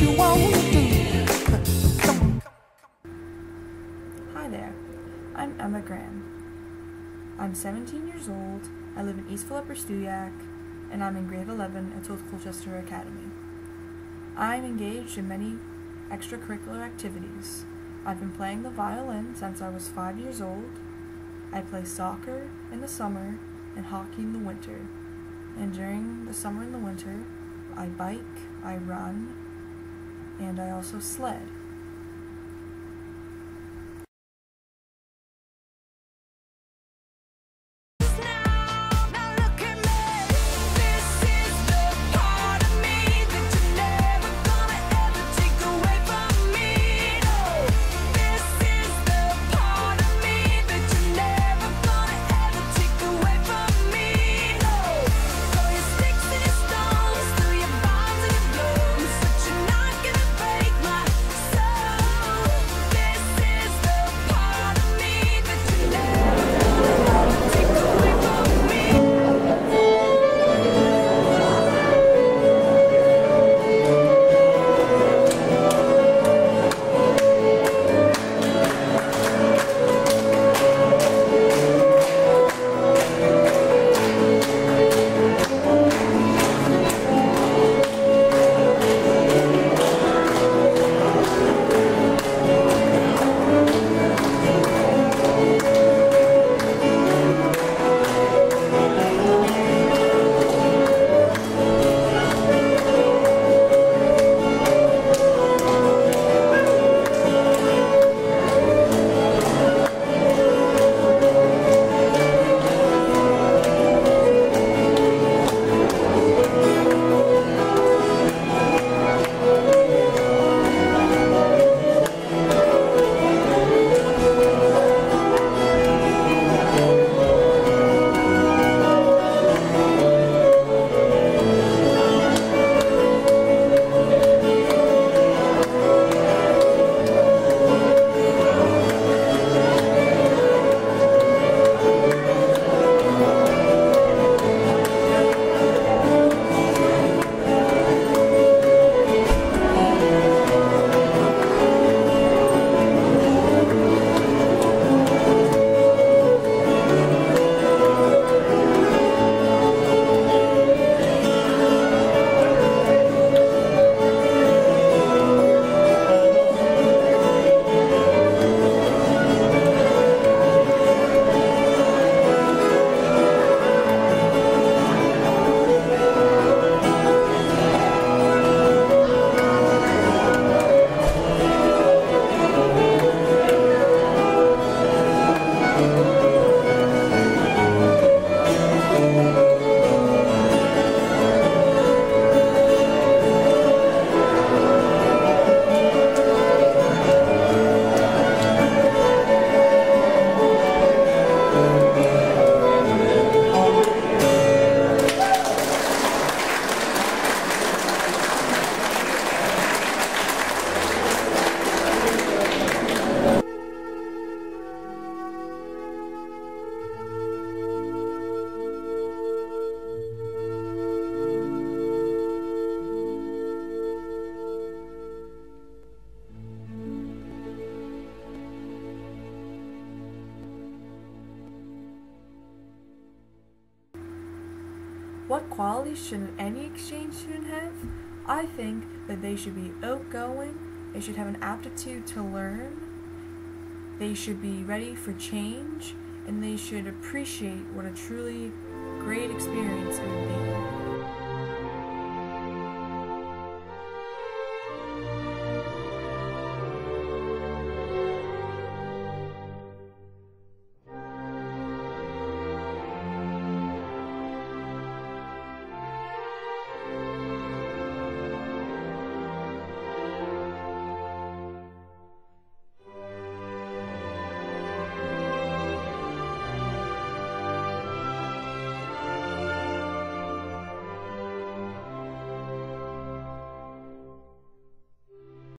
you wanna do. Hi there, I'm Emma Graham. I'm 17 years old, I live in East Philippa Stewiacke, and I'm in grade 11 at South Colchester Academy. I'm engaged in many extracurricular activities. I've been playing the violin since I was five years old. I play soccer in the summer and hockey in the winter. And during the summer and the winter, I bike, I run, and I also sled. What qualities should any exchange student have? I think that they should be outgoing, they should have an aptitude to learn, they should be ready for change, and they should appreciate what a truly great experience it would be.